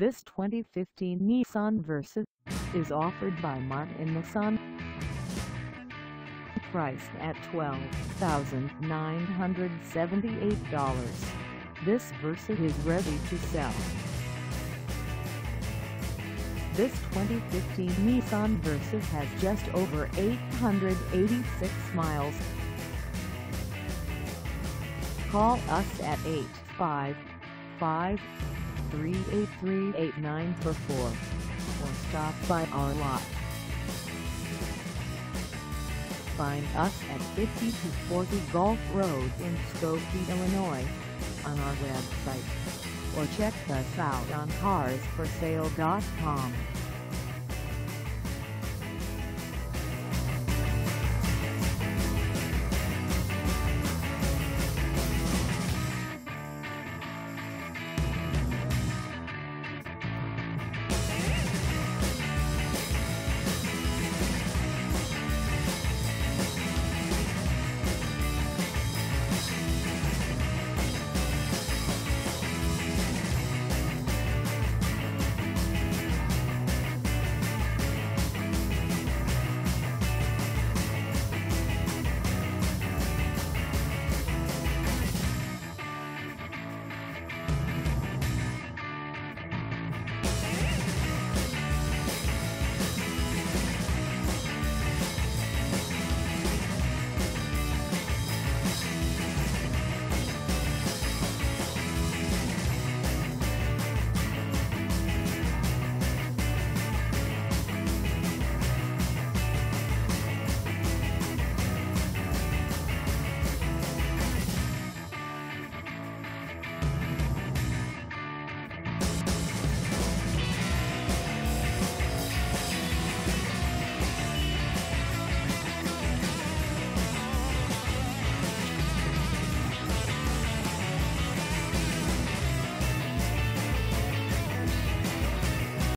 This 2015 Nissan Versa is offered by Martin Nissan. Priced at $12,978. This Versa is ready to sell. This 2015 Nissan Versa has just over 886 miles. Call us at 855-383-8944 or stop by our lot. Find us at 5240 Golf Road in Skokie, Illinois on our website or check us out on carsforsale.com.